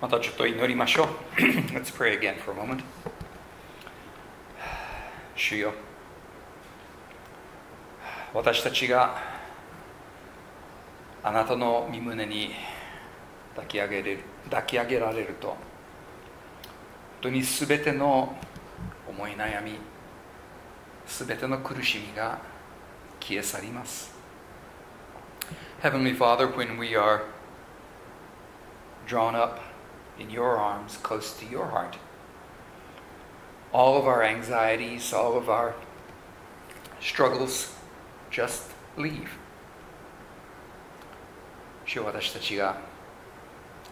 またちょっと祈りましょう。Let's pray again for a moment. 主よ私たちがあなたの身胸に抱き上げれる抱き上げられると本当に全ての思い悩み全ての苦しみが消え去ります Heavenly Father, when we are drawn up in your arms close to your heart, all of our anxieties, all of our struggles just leave. 主よ私たちが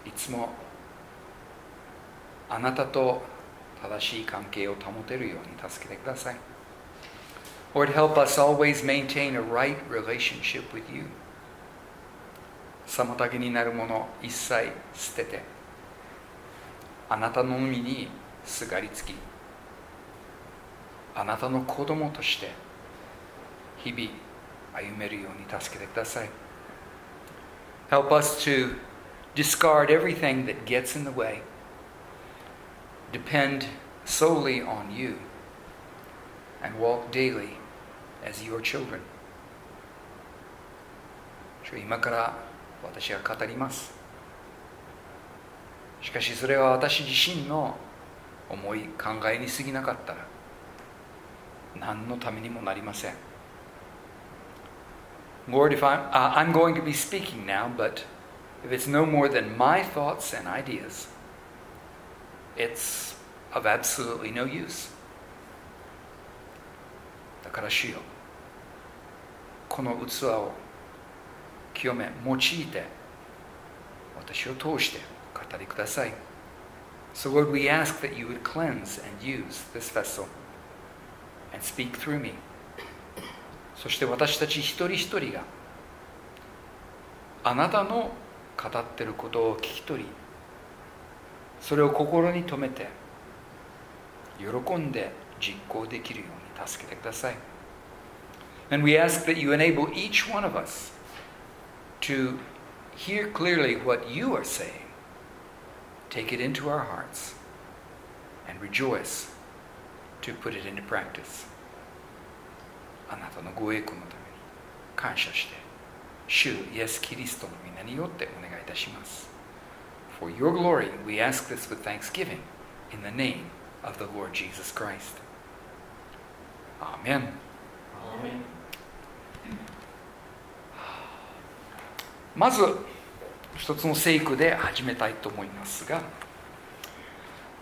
いつもあなたと正しい関係を保てるように助けてください。Lord, help us always maintain a right relationship with you. 妨げになるもの一切捨ててあなたの海にすがりつきあなたの子供として日々歩めるように助けてください Help us to discard everything that gets in the way depend solely on you and walk daily as your children 今から私は語りますしかしそれは私自身の思い考えに過ぎなかったら何のためにもなりません Lord, if I'm, uh, I'm going to be speaking now, but if it's no more than my thoughts and ideas, it's of absolutely no use. だから主よこの器を清め用いて私を通して語りください So Lord, we ask that you would cleanse and use this vessel and speak through me そして私たち一人一人があなたの語ってることを聞き取りそれを心に留めて喜んで実行できるように助けてください And we ask that you enable each one of us to hear clearly what you are saying, take it into our hearts, and rejoice to put it into practice. あなたのご栄光のために感謝して、主イエス・キリストの皆によってお願いいたします。For your glory, we ask this with thanksgiving in the name of the Lord Jesus Christ. Amen. Amen. まず 一つの聖句で始めたいと思いますが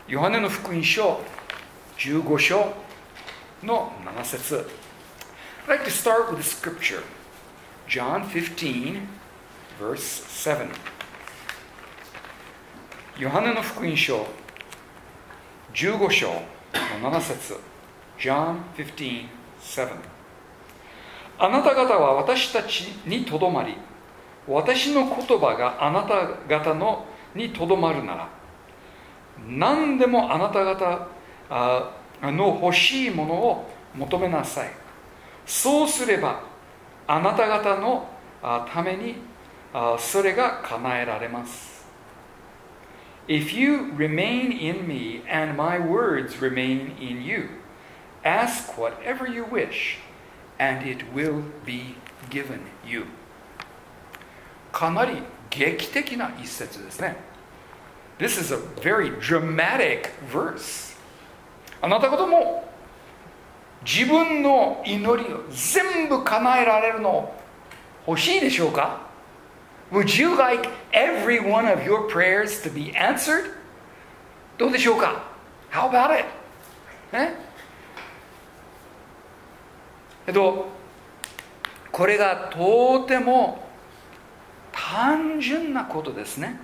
ヨハネの福音書15章の7節。I'd like to start with the scripture. John 15 verse 7ヨハネの福音書15章の7節。John 15 7あなた方は私たちにとどまり私の言葉があなた方のにとどまるなら何でもあなた方の欲しいものを求めなさいそうすればあなた方のためにそれが叶えられます If you remain in me and my words remain in you ask whatever you wish and it will be given you かなり劇的な一節ですね。This is a very dramatic verse. あなた方も自分の祈りを全部叶えられるの欲しいでしょうか Would you like every one of your prayers to be answered? どうでしょうか How about it? ねえっと、これがとても単純なことですね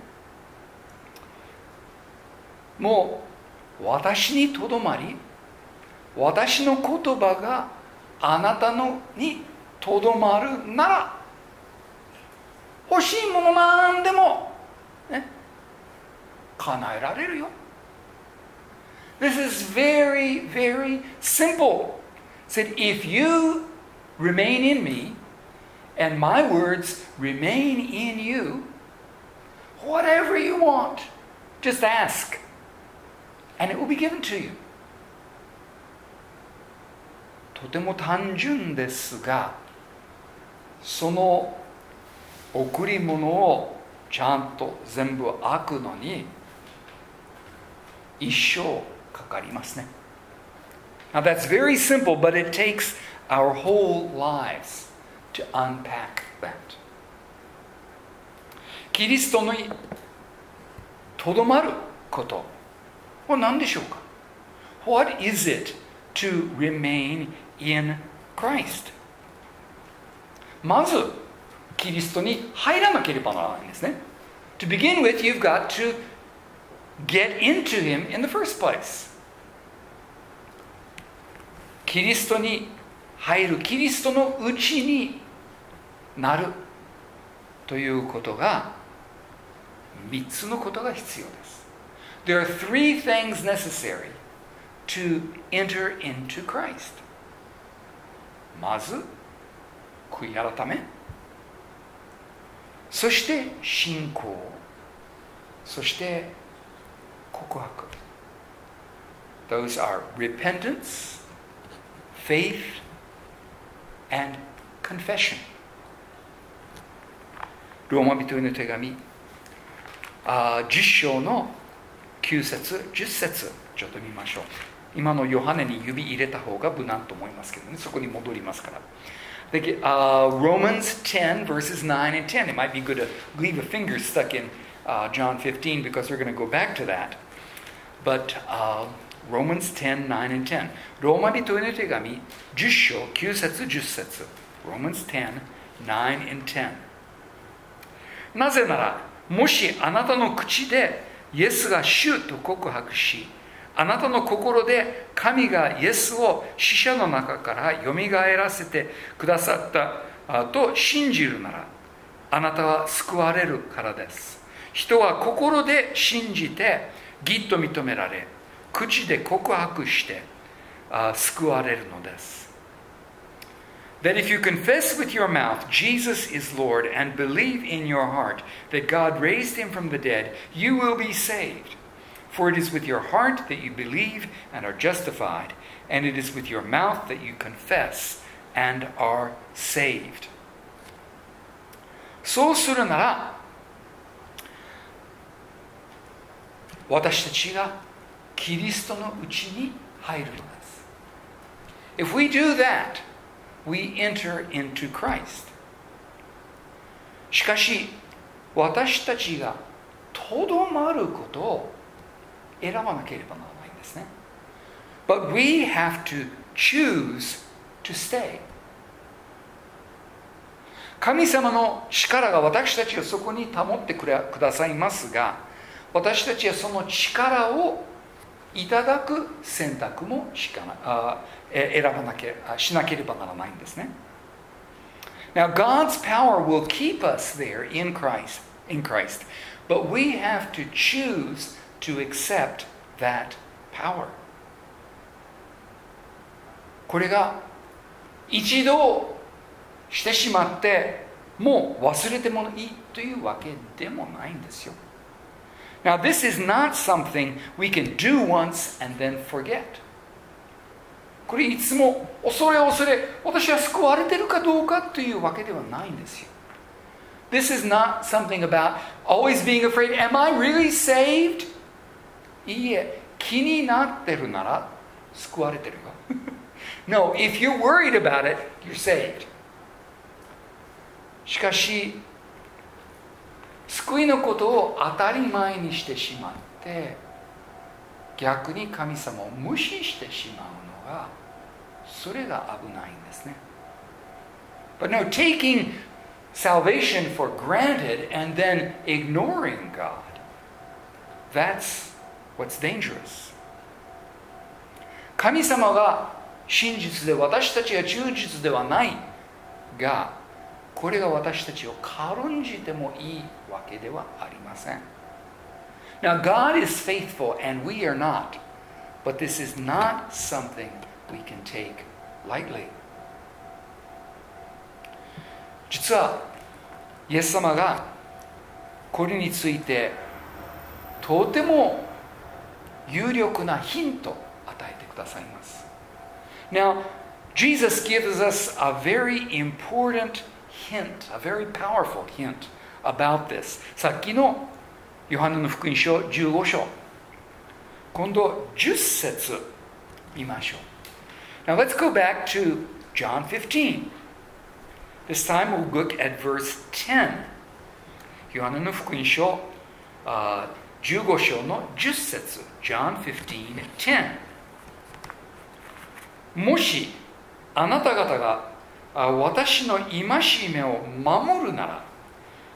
もう私にとどまり私の言葉があなたのにとどまるなら欲しいものなんでも、ね、叶えられるよ This is very, very simple. Said, if you remain in me and my words remain in you, whatever you want, Just ask, and it will be given to you. とても単純ですが、その贈り物をちゃんと全部開くのに一生かかりますね。Now that's very simple, but it takes our whole lives To unpack that. キリストにとどまることは何でしょうか ?What is it to remain in Christ? まず、キリストに入らなければならないんですね。To begin with, you've got to get into Him in the first place. キリストに入る、キリストのうちになるということが3つのことが必要です。There are three things necessary to enter into Christ. まず、悔い改め、そして信仰、そして告白。Those are repentance, faith, and confession. ローマ人への手紙あ10章の9節10節ちょっと見ましょう今のヨハネに指入れた方が無難と思いますけどねそこに戻りますから uh, Romans 10 verses 9 and 10 it might be good to leave a finger stuck in uh, John 15 because we're going to go back to that but uh, Romans 10 9 and 10ローマ人への手紙10章9節10節 Romans 10 9 and 10なぜならもしあなたの口でイエスが主と告白しあなたの心で神がイエスを死者の中からよみがえらせてくださったと信じるならあなたは救われるからです。人は心で信じてぎっと認められ口で告白して救われるのです。that if you confess with your mouth Jesus is Lord and believe in your heart that God raised him from the dead, you will be saved. For it is with your heart that you believe and are justified, and it is with your mouth that you confess and are saved. そうするなら、私たちがキリストのうちに入るのです。If we do that, we enter into Christ. しかし、私たちがとどまることを選ばなければならないんですね。But we have to choose to stay. 神様の力が私たちをそこに保ってくださいますが、私たちはその力をいただく選択もしかな選ばなけしなければならないんですね。Now, God's power will keep us there in Christ, in Christ, but we have to choose to accept that power. これが一度してしまってもう忘れてもいいというわけでもないんですよ。Now, this is not something we can do once and then forget. これいつも恐れ恐れ私は救われてるかどうかというわけではないんですよ。This is not something about always being afraid. Am I really saved? いいえ、気になってるなら救われてるよ。no, if you're worried about it, you're saved. しかし、 救いのことを当たり前にしてしまって逆に神様を無視してしまうのがそれが危ないんですね。But no, taking salvation for granted and then ignoring God, that's what's dangerous. 神様が真実で私たちが忠実ではないがこれが私たちを軽んじてもいいわけではありません。Now, God is faithful and we are not, but this is not something we can take lightly. 実は、イエス様がこれについてとても有力なヒントを与えてくださいます Now, Jesus gives us a very important hint, a very powerful hint about this. さっきのヨハネの福音書15章。今度10節見ましょう。Now let's go back to John 15. This time we'll look at verse 10. ヨハネの福音書、uh, 15章の10節 John 15, 10. もしあなた方が私の戒めを守るなら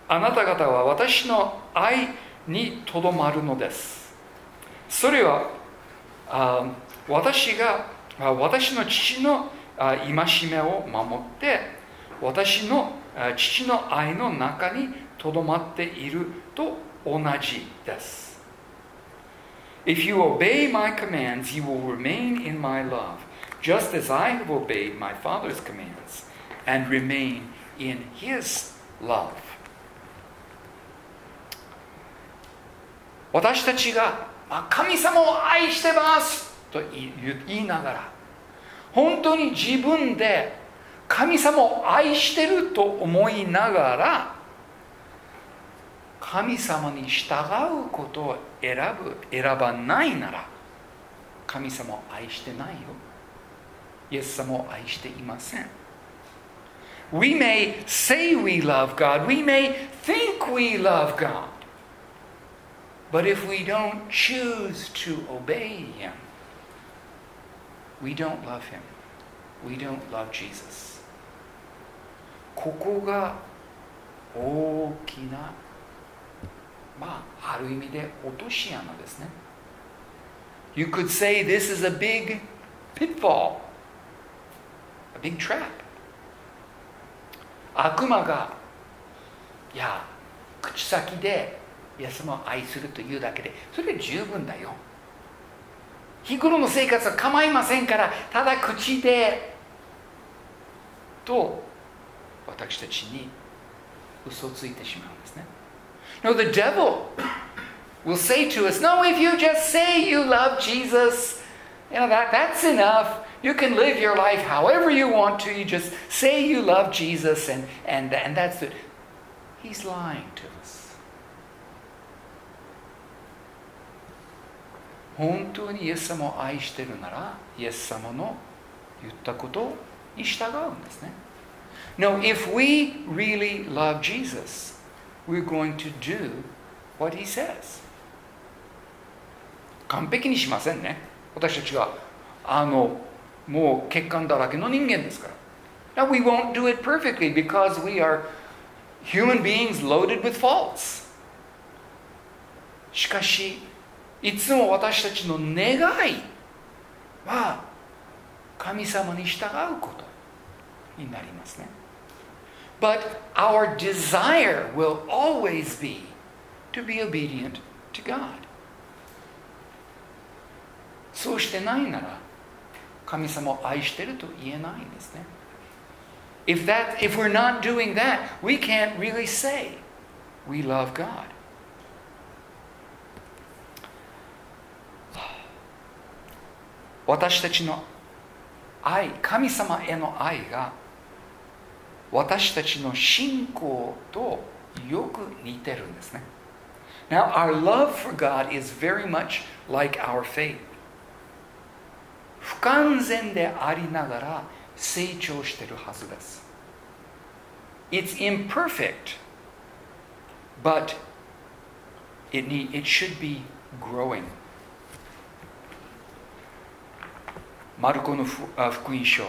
あなた方は私の愛にとどまるのです。それはあ私が私の父の戒めを守って私の父の愛の中にとどまっていると同じです。If you obey my commands, you will remain in my love. Just as I have obeyed my Father's commands and remain in his love. 私たちが神様を愛してますと言いながら本当に自分で神様を愛してると思いながら神様に従うことを選ぶ選ばないなら神様を愛してないよイエス様を愛していません。We may say we love God, we may think we love God, but if we don't choose to obey Him, we don't love Him. We don't love Jesus. ここが大きな、まあ、ある意味で落とし穴ですね。You could say this is a big pitfall. Big trap. 悪魔が、いや、口先でイエス様を愛するというだけで、それで十分だよ。日頃の生活は構いませんから、ただ口で、と、私たちに嘘ついてしまうんですね。No, the devil will say to us, No, if you just say you love Jesus, you know, that, that's enough. You can live your life however you want to. You just say you love Jesus, and, and, and that's it. He's lying to us. 本当にイエス様を愛しているなら、イエス様の言ったことに従うんですね。No, if we really love Jesus, we're going to do what he says. 完璧にしませんね。私たちは、あの、 もう欠陥だらけの人間ですから。Now we won't do it perfectly because we are human beings loaded with faults. しかし、いつも私たちの願いは神様に従うことになりますね。But our desire will always be to be obedient to God. そうしてないなら 神様を愛してると言えないんですね。If, that, if we're not doing that, we can't really say we love God. 私たちの愛、神様への愛が私たちの信仰とよく似てるんですね。Now, our love for God is very much like our faith. 不完全でありながら成長しているはずです。It's imperfect, but it, need, it should be growing. マルコの福音書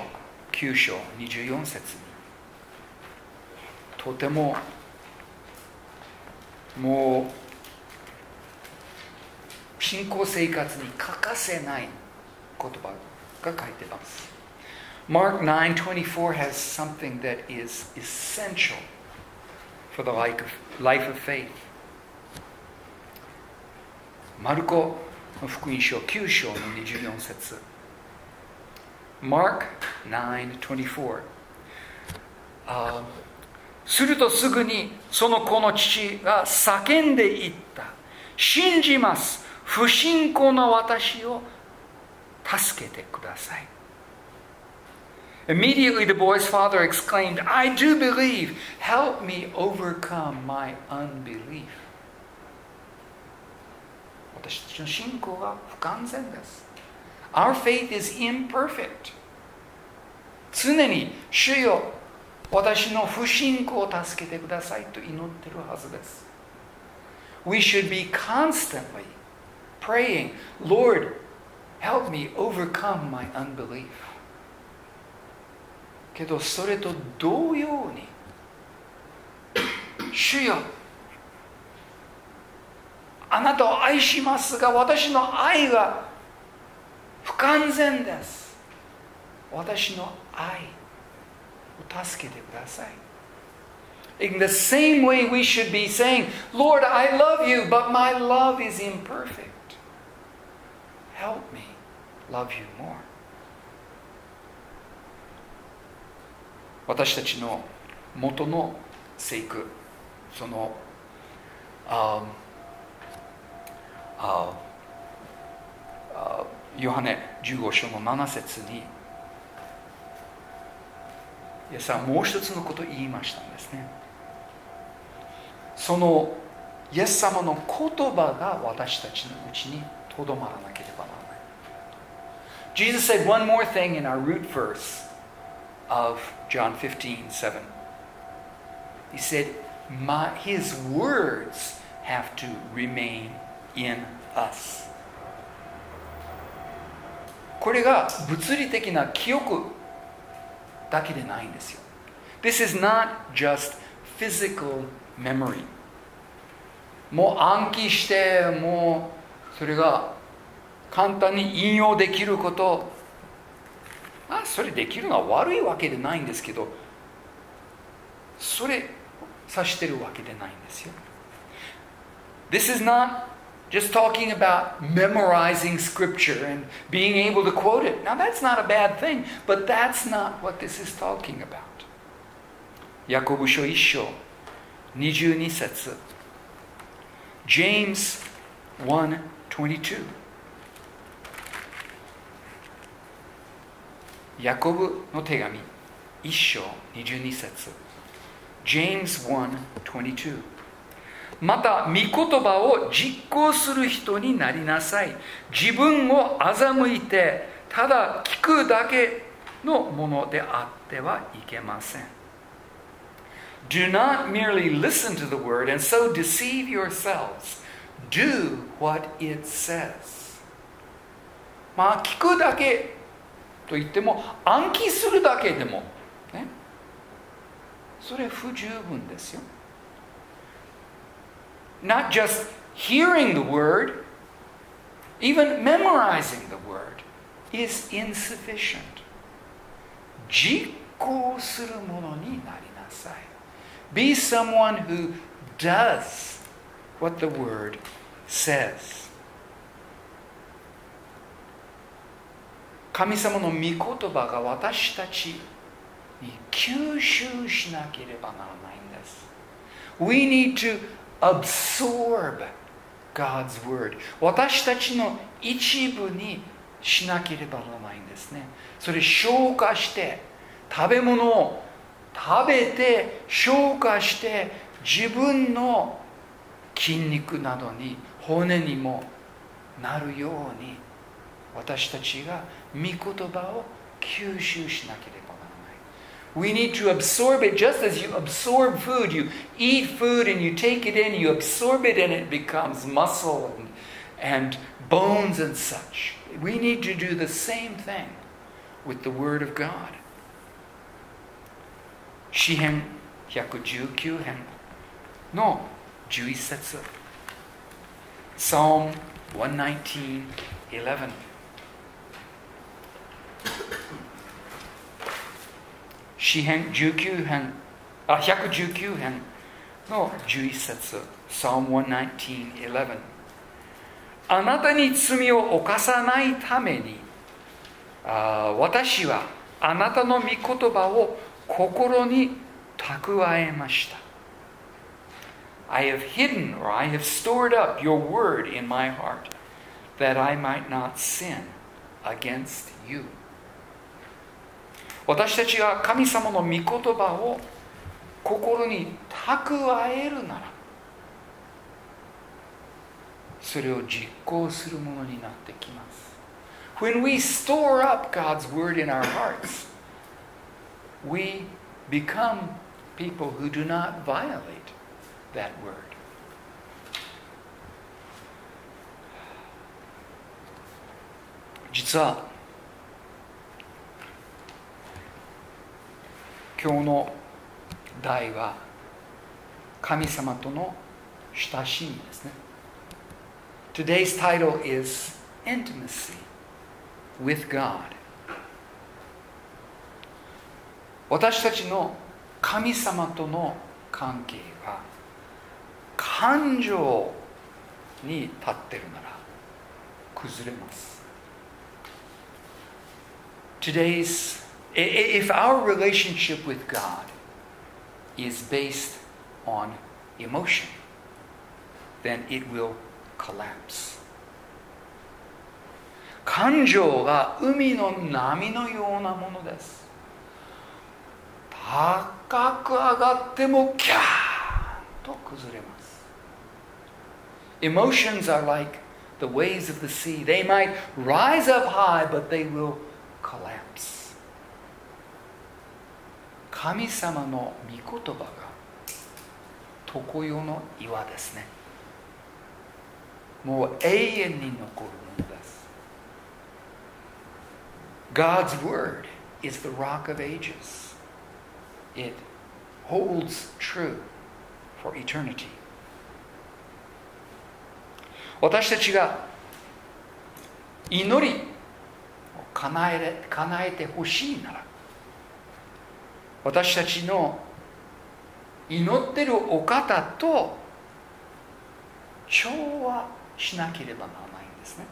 9章24節にとてももう信仰生活に欠かせない言葉が書いてます。Mark 9:24 has something that is essential for the life of, life of faith. マルコの福音書9章の24節 Mark 9:24 uh, するとすぐにその子の父が叫んでいった信じます不信仰な私を助けてください Immediately the boy's father exclaimed, I do believe. Help me overcome my unbelief. 私たちの信仰が不完全です。Our faith is imperfect. 常に主よ私の不信仰を助けてくださいと祈っているはずです。We should be constantly praying, Lord, help me overcome my unbelief. けどそれと同様に主よあなたを愛しますが私の愛が不完全です私の愛を助けてください In the same way, we should be saying, Lord, I love you, but my love is imperfect. Help me Love you more. 私たちの元の聖句そのああヨハネ15章の7節にイエスはもう一つのことを言いましたんですねそのイエス様の言葉が私たちのうちにとどまらなければならない Jesus said one more thing in our root verse of John 15 7. He said, My, His words have to remain in us. これが物理的な記憶だけでないんですよ。This is not just physical memory. もう暗記して、もうそれが 簡単に引用できることあそれできるのは悪いわけでないんですけどそれ指してるわけでないんですよ This is not just talking about memorizing scripture and being able to quote it. Now, that's not a bad thing, but that's not what this is talking about. ヤコブ書1章22節 James 1:22ヤコブの手紙1章22節 James 1:22また、御言葉を実行する人になりなさい。自分を欺いて、ただ聞くだけのものであってはいけません。Do not merely listen to the word and so deceive yourselves. Do what it says. まあ、聞くだけと言っても暗記するだけでも、ね、それ不十分ですよ。Not just hearing the word, even memorizing the word is insufficient. 実行するものになりなさい。Be someone who does what the word says. 神様の御言葉が私たちに吸収しなければならないんです。We need to absorb God's word. 私たちの一部にしなければならないんですね。それ消化して食べ物を食べて消化して自分の筋肉などに骨にもなるように私たちが御言葉を吸収しなければならない。We need to absorb it just as you absorb food. You eat food and you take it in, you absorb it and it becomes muscle and, and bones and such. We need to do the same thing with the Word of God. 詩編119編の11節 Psalm 119, 11. 詩編19編あ119編の11節 Psalm 119:11あなたに罪を犯さないためにあ私はあなたの御言葉を心に蓄えました I have hidden or I have stored up your word in my heart that I might not sin against you. 私たちが神様の御言葉を心に蓄えるならそれを実行するものになってきます When we store up God's word in our hearts we become people who do not violate that word 実は今日の題は神様との親しみですね。Today's title is Intimacy with God. 私たちの神様との関係は感情に立ってるなら崩れます。Today's if our relationship with God is based on emotion, then it will collapse. 感情が海の波のようなものです。高く上がってもキャーンと崩れます。Emotions are like the waves of the sea. They might rise up high, but they will collapse. 神様の御言葉が常世の岩ですねもう永遠に残るものです God's word is the rock of ages it holds true for eternity 私たちが祈りを叶え叶えてほしいなら私たちの祈ってるお方と調和しなければならないんですね。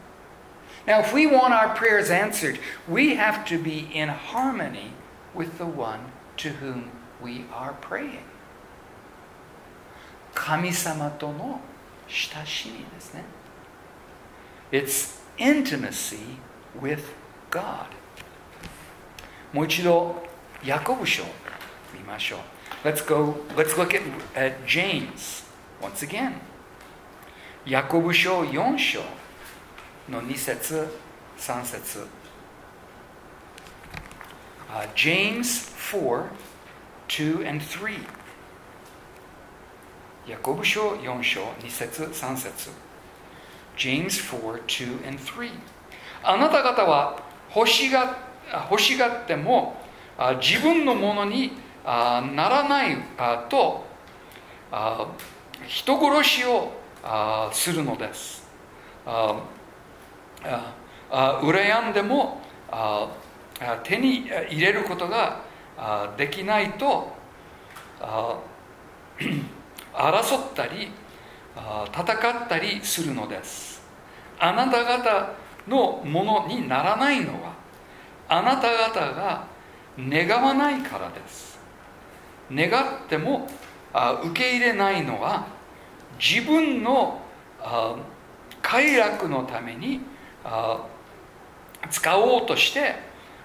Now, if we want our prayers answered, we have to be in harmony with the one to whom we are praying. 神様との親しみですね。It's intimacy with God. もう一度、ヤコブ書。見ましょう。Let's go, let's look at, at James once again. ヤコブ書4章の2節3節 Uh, James 4 2 and 3ヤコブ書4章2節3節 James 4 2 and 3あなた方は欲しが欲しがっても自分のものにならないと人殺しをするのです。羨んでも手に入れることができないと争ったり戦ったりするのです。あなた方のものにならないのはあなた方が願わないからです願ってもあ受け入れないのは自分のあ快楽のために使おうとして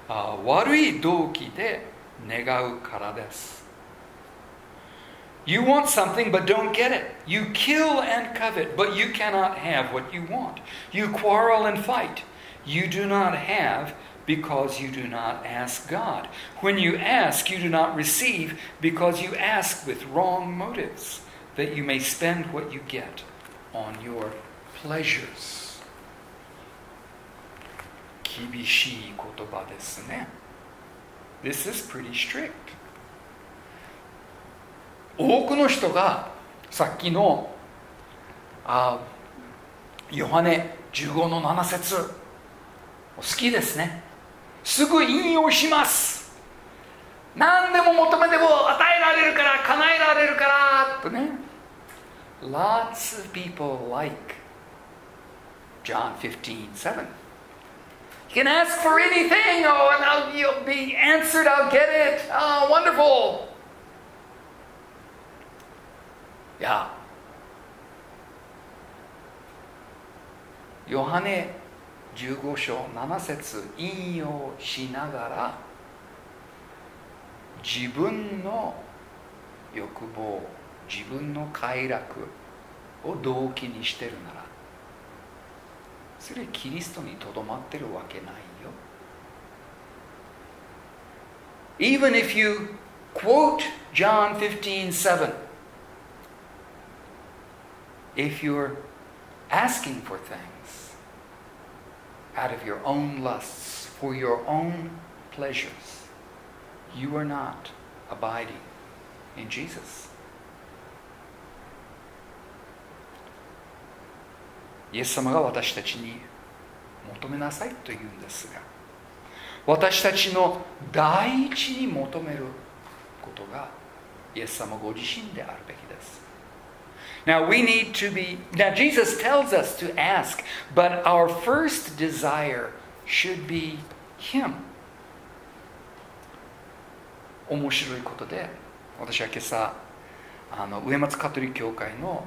あ悪い動機で願うからです You want something but don't get it. You kill and covet, but you cannot have what you want. You quarrel and fight. You do not have because you do not ask God. When you ask, you do not receive because you ask with wrong motives, that you may spend what you get on your pleasures. 厳しい言葉ですね。This is pretty strict. 多くの人がさっきのあヨハネ15の7節好きですね。 すぐ引用します何でも求めても与えられるから叶えられるからとね Lots of people like John 15 7 You can ask for anything, oh, and I'll, you'll be answered, I'll get it. Oh, wonderful. Yeah. ヨハネ15章7節引用しながら自分の欲望自分の快楽を動機にしてるならそれキリストにとどまってるわけないよ。Even if you quote John 15 7 if you're asking for things out of your own lusts for your own pleasures you are not abiding in Jesus イエス様が私たちに求めなさいと言うんですが私たちの第一に求めることがイエス様ご自身であるべきです Now we need to be now Jesus tells us to ask but our first desire should be him. 面白いことで私は今朝あの上松カトリック教会の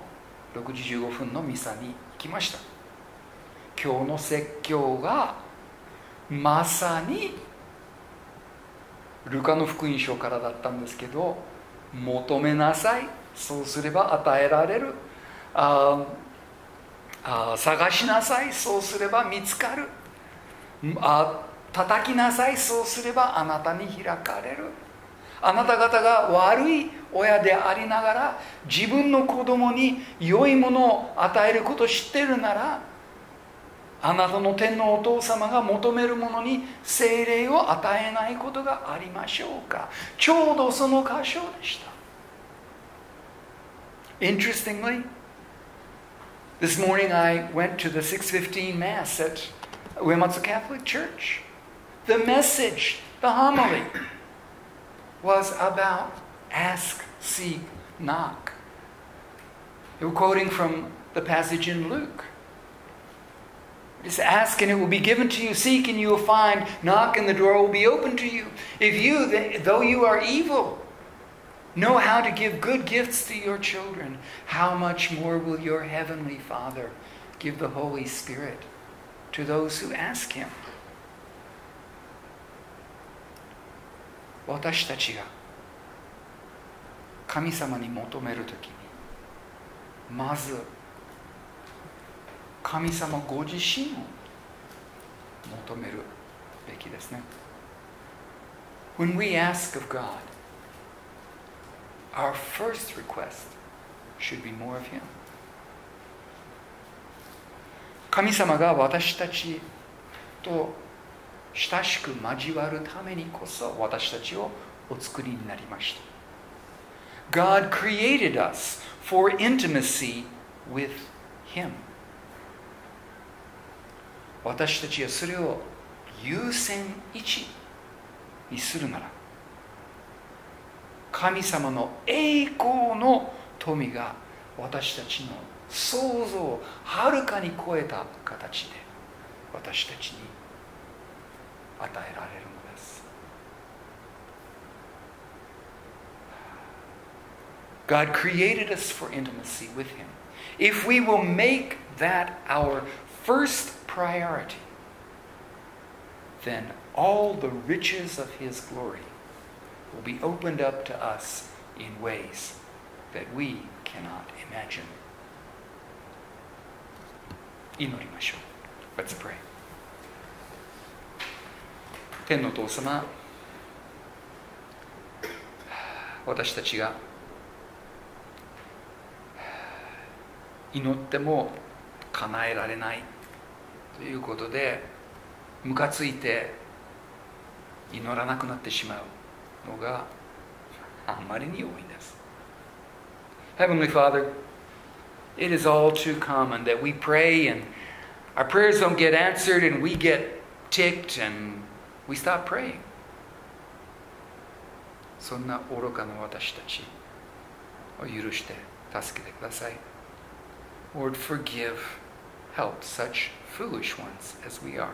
6時15分のミサに行きました。今日の説教がまさにルカの福音書からだったんですけど求めなさい。そうすれば与えられる。ああ探しなさい。そうすれば見つかる。あ叩きなさい。そうすればあなたに開かれる。あなた方が悪い親でありながら自分の子供に良いものを与えること知ってるならあなたの天のお父様が求めるものに精霊を与えないことがありましょうか。ちょうどその箇所でした。Interestingly, this morning I went to the 615 Mass at Uematsu Catholic Church. The message, the homily, was about ask, seek, knock. They were quoting from the passage in Luke. Just ask and it will be given to you. Seek and you will find. Knock and the door will be open to you. If you, though you are evil, know how to give good gifts to your children, how much more will your heavenly Father give the Holy Spirit to those who ask Him? 私たちが神様に求めるときにまず神様ご自身を求めるべきですね。When we ask of God, our first request should be more of Him. 神様が私たちと親しく交わるためにこそ私たちをお作りになりました God created us for intimacy with Him 私たちはそれを優先一にするなら神様の栄光の富が私たちの想像をはるかに超えた形で私たちに与えられるのです God created us for intimacy with Him. If we will make that our first priority, then all the riches of His glory will be opened up to us in ways that we cannot imagine. 祈りましょう。Let's pray. 天のお父様私たちが祈っても叶えられないということでムカついて祈らなくなってしまうのがあまりに多いんです Heavenly Father it is all too common that we pray and our prayers don't get answered and we get ticked and we stop praying そんな愚かな私たちを許して助けてください Lord forgive help such foolish ones as we are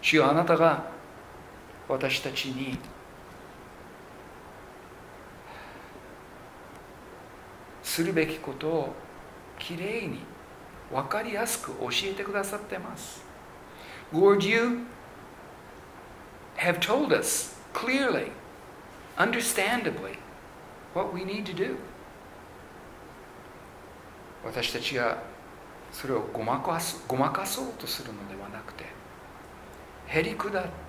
主よあなたが 私たちにするべきことをきれいに分かりやすく教えてくださってます Lord, you have told us clearly, understandably, what we need to do? 私たちがそれをごまかすごまかそうとするのではなくて、へり下って